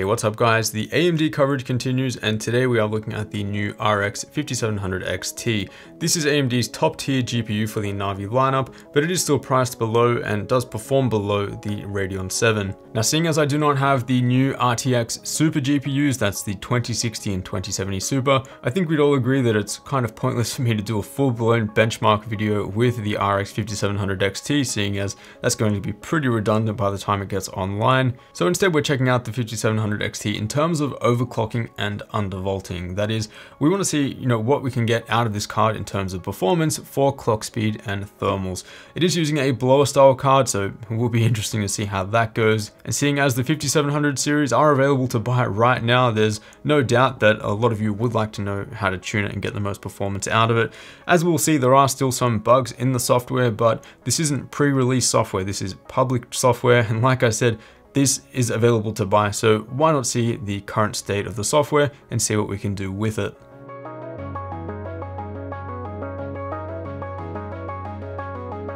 Hey, what's up guys? The AMD coverage continues and today we are looking at the new RX 5700 XT. This is AMD's top tier GPU for the Navi lineup, but it is still priced below and does perform below the Radeon 7. Now seeing as I do not have the new RTX Super GPUs, that's the 2060 and 2070 Super, I think we'd all agree that it's kind of pointless for me to do a full blown benchmark video with the RX 5700 XT, seeing as that's going to be pretty redundant by the time it gets online. So instead we're checking out the 5700 700 XT in terms of overclocking and undervolting. That is, we want to see, you know, what we can get out of this card in terms of performance for clock speed and thermals. It is using a blower style card, so it will be interesting to see how that goes. And seeing as the 5700 series are available to buy right now, there's no doubt that a lot of you would like to know how to tune it and get the most performance out of it. As we'll see, there are still some bugs in the software, but this isn't pre-release software, this is public software. And like I said, this is available to buy, so why not see the current state of the software and see what we can do with it.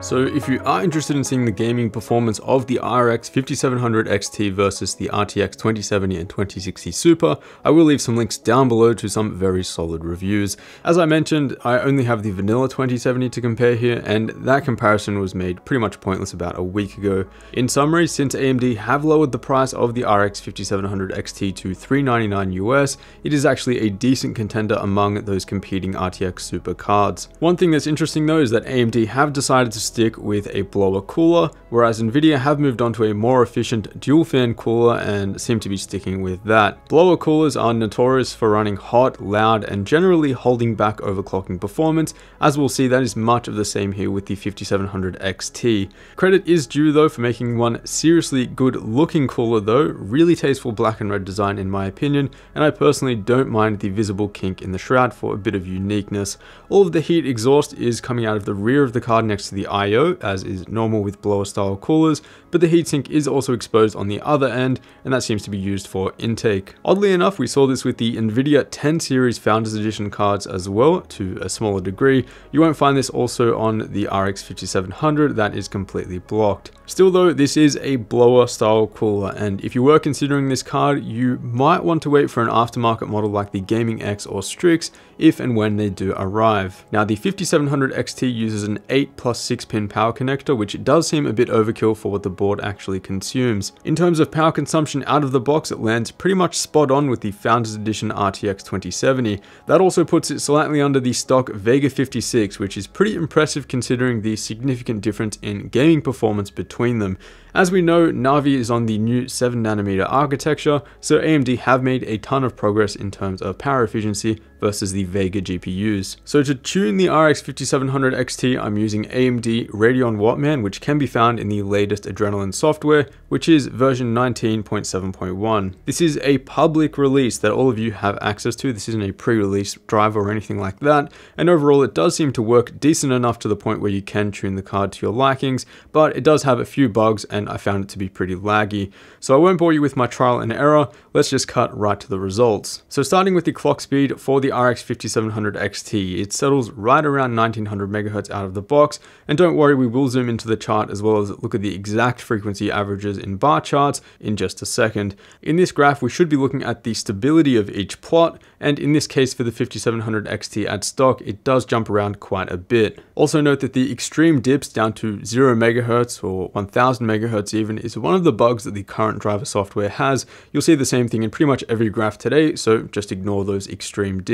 So if you are interested in seeing the gaming performance of the RX 5700 XT versus the RTX 2070 and 2060 Super, I will leave some links down below to some very solid reviews. As I mentioned, I only have the vanilla 2070 to compare here, and that comparison was made pretty much pointless about a week ago. In summary, since AMD have lowered the price of the RX 5700 XT to 399 US, it is actually a decent contender among those competing RTX Super cards. One thing that's interesting though is that AMD have decided to stick with a blower cooler, whereas Nvidia have moved on to a more efficient dual fan cooler and seem to be sticking with that. Blower coolers are notorious for running hot, loud, and generally holding back overclocking performance, as we'll see that is much of the same here with the 5700 XT. Credit is due though for making one seriously good looking cooler though, really tasteful black and red design in my opinion, and I personally don't mind the visible kink in the shroud for a bit of uniqueness. All of the heat exhaust is coming out of the rear of the card next to the I.O. as is normal with blower style coolers, but the heatsink is also exposed on the other end and that seems to be used for intake. Oddly enough, we saw this with the Nvidia 10 series Founders Edition cards as well to a smaller degree. You won't find this also on the RX 5700, that is completely blocked. Still though, this is a blower style cooler and if you were considering this card, you might want to wait for an aftermarket model like the Gaming X or Strix if and when they do arrive. Now the 5700 XT uses an 8 plus 6 pin power connector which does seem a bit overkill for what the board actually consumes. In terms of power consumption out of the box it lands pretty much spot on with the Founders Edition RTX 2070. That also puts it slightly under the stock Vega 56 which is pretty impressive considering the significant difference in gaming performance between them. As we know, Navi is on the new 7nm architecture, so AMD have made a ton of progress in terms of power efficiency versus the Vega GPUs. So to tune the RX 5700 XT, I'm using AMD Radeon Wattman, which can be found in the latest Adrenalin software, which is version 19.7.1. This is a public release that all of you have access to. This isn't a pre-release driver or anything like that. And overall, it does seem to work decent enough to the point where you can tune the card to your likings, but it does have a few bugs and I found it to be pretty laggy. So I won't bore you with my trial and error. Let's just cut right to the results. So starting with the clock speed for the RX 5700 XT. It settles right around 1900 megahertz out of the box. And don't worry, we will zoom into the chart as well as look at the exact frequency averages in bar charts in just a second. In this graph, we should be looking at the stability of each plot. And in this case, for the 5700 XT at stock, it does jump around quite a bit. Also note that the extreme dips down to 0 megahertz or 1000 megahertz even is one of the bugs that the current driver software has. You'll see the same thing in pretty much every graph today, so just ignore those extreme dips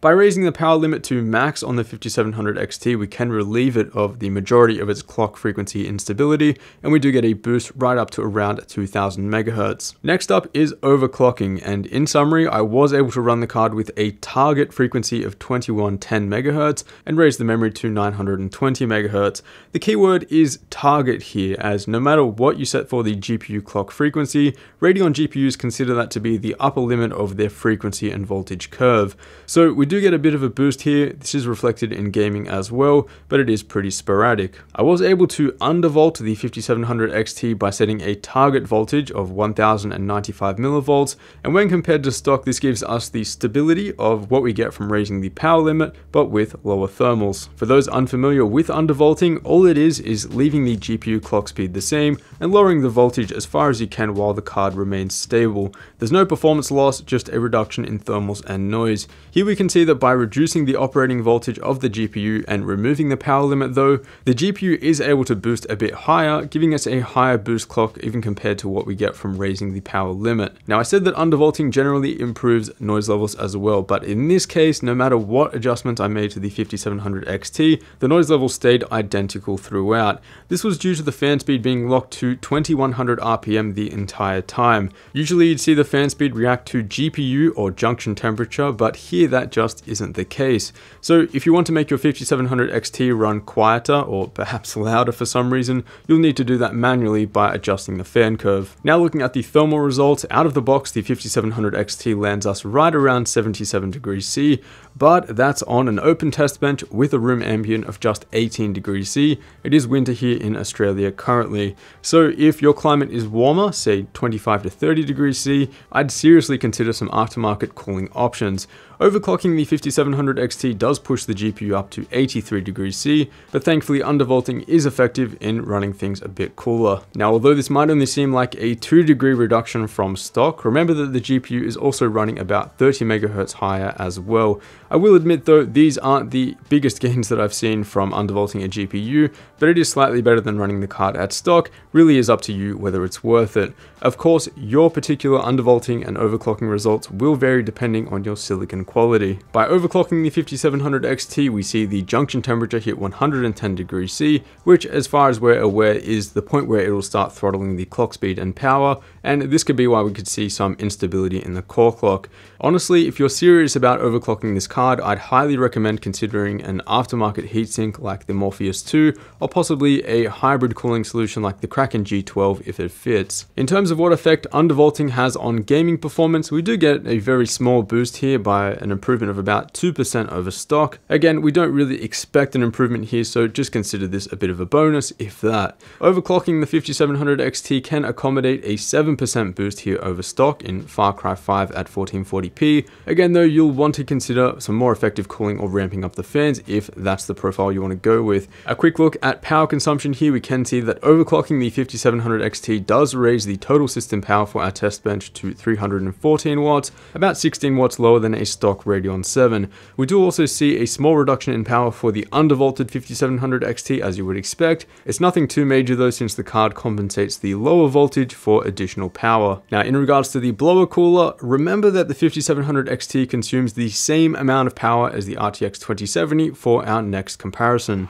By raising the power limit to max on the 5700 XT, we can relieve it of the majority of its clock frequency instability, and we do get a boost right up to around 2000 megahertz. Next up is overclocking, and in summary, I was able to run the card with a target frequency of 2110 megahertz and raise the memory to 920 megahertz. The keyword is target here, as no matter what you set for the GPU clock frequency, Radeon GPUs consider that to be the upper limit of their frequency and voltage curve. So we do get a bit of a boost here. This is reflected in gaming as well, but it is pretty sporadic. I was able to undervolt the 5700 XT by setting a target voltage of 1095 millivolts, and when compared to stock, this gives us the stability of what we get from raising the power limit, but with lower thermals. For those unfamiliar with undervolting, all it is is leaving the GPU clock speed the same and lowering the voltage as far as you can while the card remains stable. There's no performance loss, just a reduction in thermals and noise. Here we can see that by reducing the operating voltage of the GPU and removing the power limit though, the GPU is able to boost a bit higher, giving us a higher boost clock even compared to what we get from raising the power limit. Now I said that undervolting generally improves noise levels as well, but in this case, no matter what adjustment I made to the 5700 XT, the noise level stayed identical throughout. This was due to the fan speed being locked to 2100 RPM the entire time. Usually you'd see the fan speed react to GPU or junction temperature, but here that just isn't the case. So if you want to make your 5700 XT run quieter or perhaps louder for some reason, you'll need to do that manually by adjusting the fan curve. Now looking at the thermal results, out of the box the 5700 XT lands us right around 77 degrees C, but that's on an open test bench with a room ambient of just 18 degrees C. It is winter here in Australia currently. So if your climate is warmer, say 25 to 30 degrees C, I'd seriously consider some aftermarket cooling options. Overclocking the 5700 XT does push the GPU up to 83 degrees C, but thankfully undervolting is effective in running things a bit cooler. Now although this might only seem like a 2 degree reduction from stock, remember that the GPU is also running about 30 MHz higher as well. I will admit though, these aren't the biggest gains that I've seen from undervolting a GPU, but it is slightly better than running the card at stock, really is up to you whether it's worth it. Of course, your particular undervolting and overclocking results will vary depending on your silicon quality. By overclocking the 5700 XT, we see the junction temperature hit 110 degrees C, which as far as we're aware is the point where it will start throttling the clock speed and power, and this could be why we could see some instability in the core clock. Honestly, if you're serious about overclocking this card, I'd highly recommend considering an aftermarket heatsink like the Morpheus 2, or possibly a hybrid cooling solution like the Kraken G12 if it fits. In terms of what effect undervolting has on gaming performance, we do get a very small boost here by an improvement of about 2% over stock. Again, we don't really expect an improvement here, so just consider this a bit of a bonus, if that. Overclocking the 5700 XT can accommodate a 7% boost here over stock in Far Cry 5 at 1440p. Again though, you'll want to consider some more effective cooling or ramping up the fans if that's the profile you want to go with. A quick look at power consumption here, we can see that overclocking the 5700 XT does raise the total system power for our test bench to 314 watts, about 16 watts lower than a stock Radeon 7. We do also see a small reduction in power for the undervolted 5700 XT as you would expect. It's nothing too major though since the card compensates the lower voltage for additional power. Now in regards to the blower cooler, remember that the 5700 XT consumes the same amount of power as the RTX 2070 for our next comparison.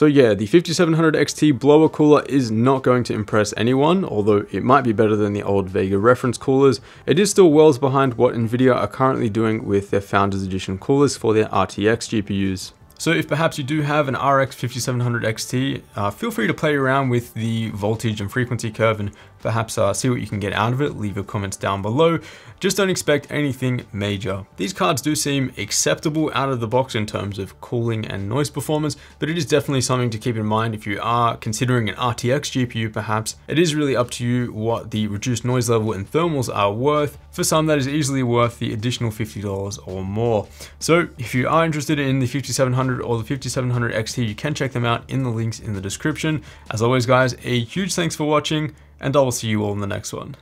So yeah, the 5700 XT blower cooler is not going to impress anyone, although it might be better than the old Vega reference coolers. It is still worlds behind what Nvidia are currently doing with their Founders Edition coolers for their RTX GPUs. So if perhaps you do have an RX 5700 XT, uh, feel free to play around with the voltage and frequency curve and perhaps uh, see what you can get out of it. Leave your comments down below. Just don't expect anything major. These cards do seem acceptable out of the box in terms of cooling and noise performance, but it is definitely something to keep in mind if you are considering an RTX GPU perhaps. It is really up to you what the reduced noise level and thermals are worth. For some that is easily worth the additional $50 or more. So if you are interested in the 5700 or the 5700 XT, you can check them out in the links in the description. As always guys, a huge thanks for watching and I will see you all in the next one.